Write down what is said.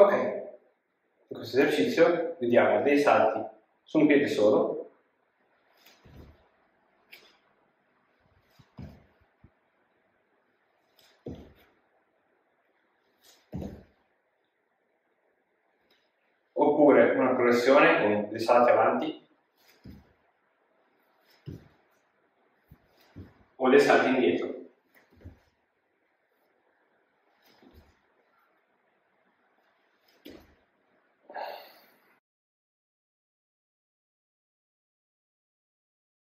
Ok, in questo esercizio vediamo dei salti su un piede solo, oppure una progressione con dei salti avanti. O dei salti indietro.